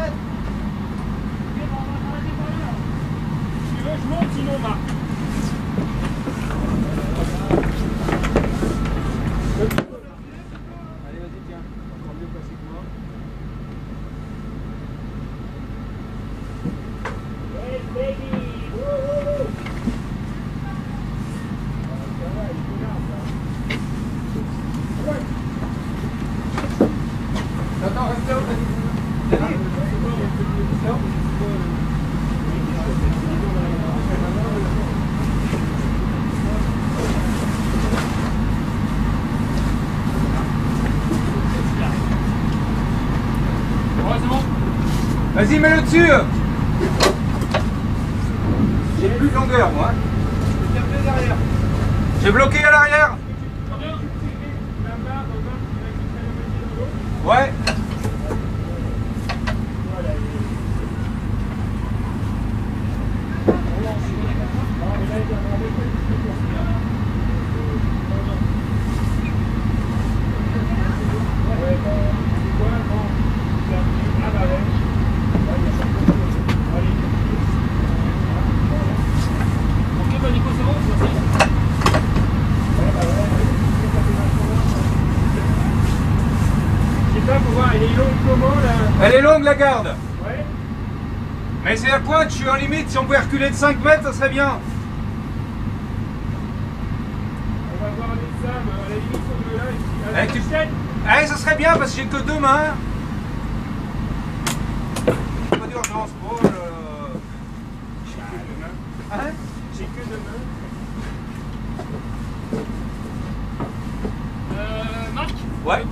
Tu veux. Allez, vas-y, tiens. Encore mieux que vas-y. Mets-le dessus J'ai plus de longueur, moi. J'ai bloqué à l'arrière. Ouais. Ok, bah Nico, c'est bon, c'est bon. Je sais pas, faut voir, elle est longue comment là Elle est longue, la garde. Ouais. Mais c'est à pointe, je suis en limite. Si on pouvait reculer de 5 mètres, ça serait bien. On va voir avec Sam, à la limite on veut là. et puis- Eh, Avec tu- les chaînes Allez, ça serait bien parce que j'ai que deux mains. Pas d'urgence. Oh là là. J'ai que deux mains. Hein J'ai que deux mains. Euh, Marc? Ouais.